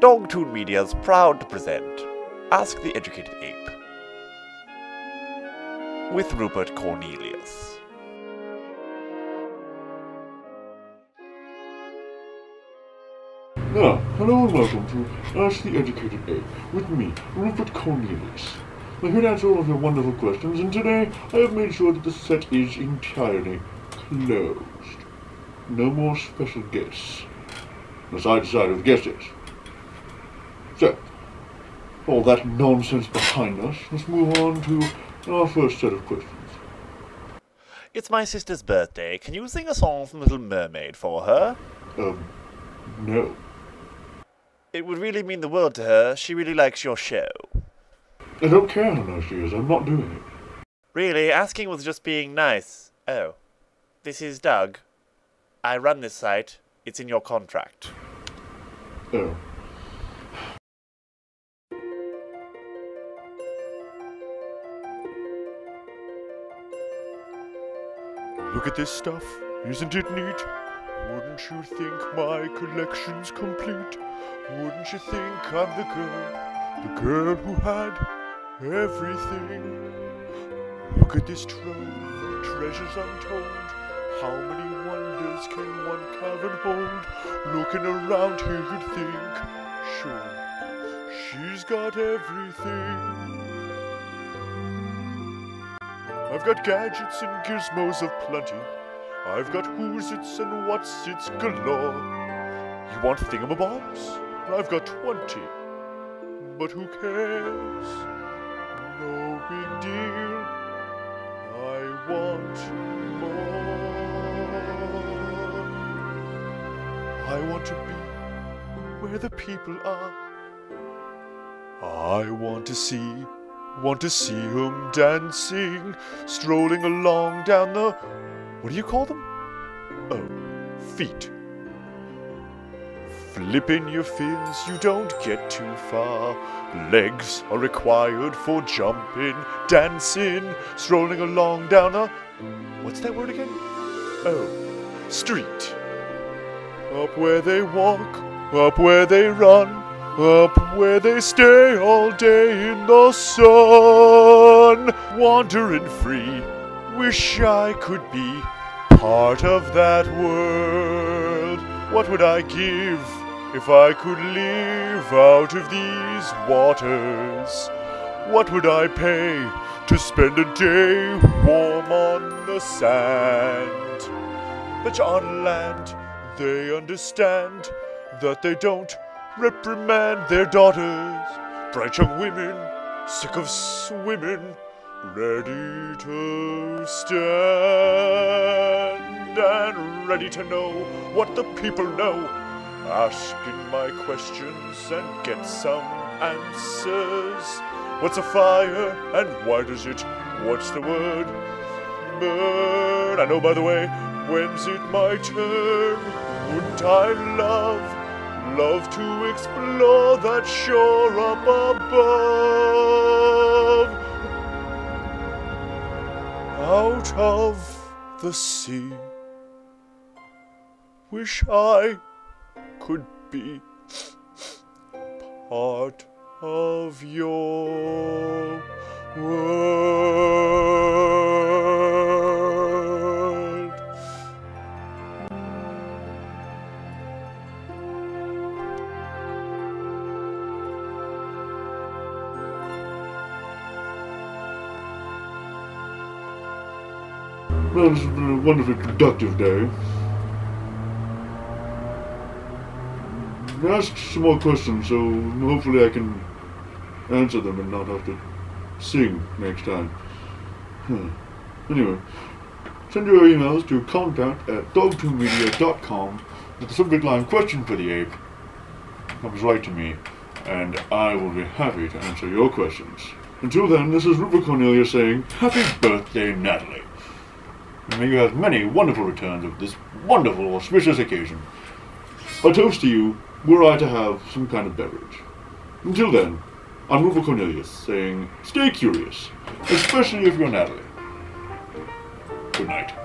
Dogtoon Media is proud to present Ask the Educated Ape with Rupert Cornelius. Now, hello and welcome to Ask the Educated Ape with me, Rupert Cornelius. I'm here to answer all of your wonderful questions, and today I have made sure that the set is entirely closed. No more special guests. Unless I decide who the guest is. So, all that nonsense behind us, let's move on to our first set of questions. It's my sister's birthday. Can you sing a song from Little Mermaid for her? Um, no. It would really mean the world to her. She really likes your show. I don't care how nice she is, I'm not doing it. Really, asking was just being nice. Oh. This is Doug. I run this site. It's in your contract. Oh. Look at this stuff. Isn't it neat? Wouldn't you think my collection's complete? Wouldn't you think I'm the girl, the girl who had everything? Look at this trove, treasures untold. How many wonders can one cavern hold? Looking around here, you'd think, sure, she's got everything. I've got gadgets and gizmos of plenty. I've got who's its and what's its galore. You want thingamabobs? I've got twenty. But who cares? No big deal. I want more. I want to be where the people are. I want to see Want to see 'em dancing, strolling along down the. What do you call them? Oh, feet. Flipping your fins, you don't get too far. Legs are required for jumping, dancing, strolling along down a. What's that word again? Oh, street. Up where they walk, up where they run, up where they stay all day in the sun, wandering free. Wish I could be part of that world. What would I give if I could live out of these waters? What would I pay to spend a day warm on the sand? But on land, they understand that they don't reprimand their daughters, bright young women, sick of swimming, ready to stand and ready to know what the people know. Asking my questions and get some answers. What's a fire and why does it? What's the word? Burn. I know, by the way, when's it my turn? Wouldn't I love love to explore that shore up above. Out of the sea, wish I could be part of your world. Well, it's been a wonderfully productive day. I asked some more questions, so hopefully I can answer them and not have to sing next time. Anyway, send your emails to contact at dogtoonmedia.com with the subject line question for the ape. Comes right to me, and I will be happy to answer your questions. Until then, this is Rupert Cornelius saying, Happy birthday, Natalie. And may you have many wonderful returns of this wonderful, auspicious occasion. A toast to you, were I to have some kind of beverage. Until then, I'm Rupert Cornelius saying, stay curious, especially if you're Natalie. Good night.